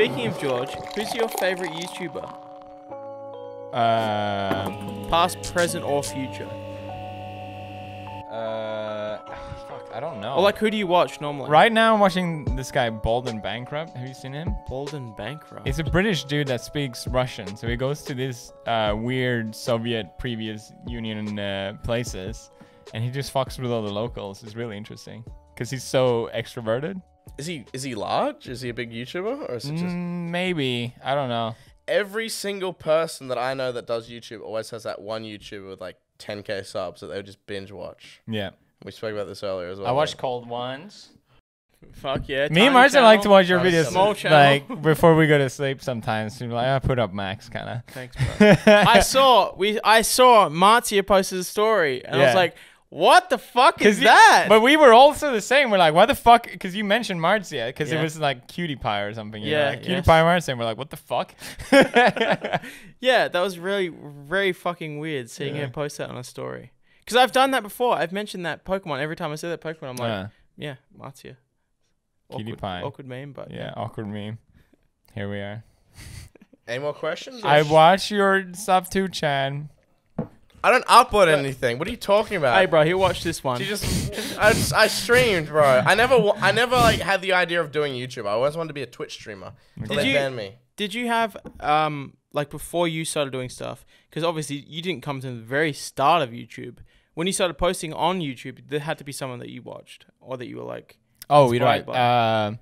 Speaking of George, who's your favorite YouTuber? Um, Past, present, or future? uh, fuck, I don't know. Or like, who do you watch normally? right now, I'm watching this guy Bald and Bankrupt. Have you seen him? Bald and Bankrupt. He's a British dude that speaks Russian, so he goes to these uh, weird Soviet previous Union uh, places, and he just fucks with all the locals. It's really interesting because he's so extroverted. Is he is he large? Is he a big YouTuber, or is it just Mm, maybe I don't know. every single person that I know that does YouTube always has that one YouTuber with like 10k subs that they would just binge watch. Yeah, We spoke about this earlier as well. I watched Cold Ones. Fuck yeah. Me and Tiny Martin like to watch your videos Small channel. like before we go to sleep. Sometimes, so like I put up Max kind of. Thanks, bro. I saw we I saw Marzia posted a story and I was like, "What the fuck is you- that?" But we were also the same. We're like, why the fuck? Because you mentioned Marzia, because Yeah. it was like Cutie Pie or something. you know, Yeah, like, Cutie yes. Pie Marzia. And we're like, what the fuck? yeah, that was really very fucking weird seeing Yeah. her post that on a story. Because I've done that before. I've mentioned that Pokemon every time I say that Pokemon. I'm like, Yeah. yeah, Marzia. Cutie Awkward, pie. awkward meme, but yeah, awkward meme. Here we are. Any more questions? I sh- watch your stuff too, Chan. I don't upload anything. What are you talking about? Hey, bro, he watched this one. She just, I, just- I streamed, bro. I never, wa- I never like had the idea of doing YouTube. I always wanted to be a Twitch streamer. Until Did they you- banned me. Did you have um like before you started doing stuff? Because obviously you didn't come to the very start of YouTube. When you started posting on YouTube, there had to be someone that you watched or that you were like, Oh, you're right. Inspired Uh,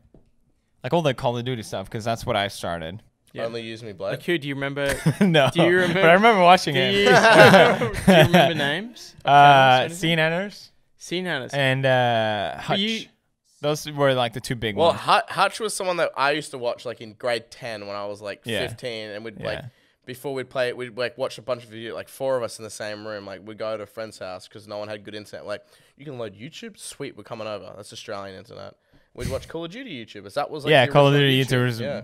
like all the Call of Duty stuff, because that's what I started. Yeah. Only use me, Blake. like who? Do you remember? no, Do you but remember- I remember watching do, it. you, do you remember names? of uh, channels or SeaNanners Scene Hunters. and uh, Hutch. you- Those were like the two big Well, ones. Hutch, Hutch was someone that I used to watch like in grade ten when I was like Yeah. fifteen, and we'd like before we'd play, it, we'd like watch a bunch of videos, like four of us in the same room. Like we'd go to a friend's house because no one had good internet. Like you can load YouTube, sweet, we're coming over. That's Australian internet. We'd watch Call of Duty YouTubers. That was like yeah, Call of original Duty YouTube. YouTubers Yeah.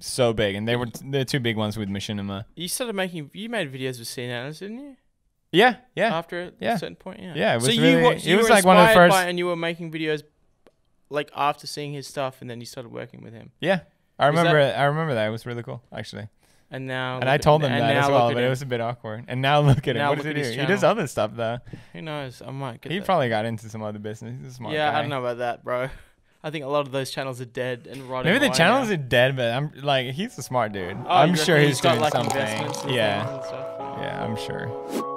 So big, and they were t- the two big ones with Machinima. You started making. You made videos with Hunters, didn't you? Yeah, yeah, After a Yeah. certain point, yeah. Yeah, it so was you really- wa- it you was were like one of the first- by and you were making videos like after seeing his stuff, and then you started working with him. yeah. I Was remember. I remember that. It was really cool, actually. And now, and I told him that as well, but it was a bit awkward. And now look at him. Now What does he do? He does other stuff though. Who knows? I might get He that. probably got into some other business. He's a smart Yeah, guy. I don't know about that, bro. I think a lot of those channels are dead and rotting. Maybe the channels now. are dead, but I'm like he's a smart dude. Oh, I'm sure he's, he's got doing like something. Yeah, things and stuff? yeah, I'm sure.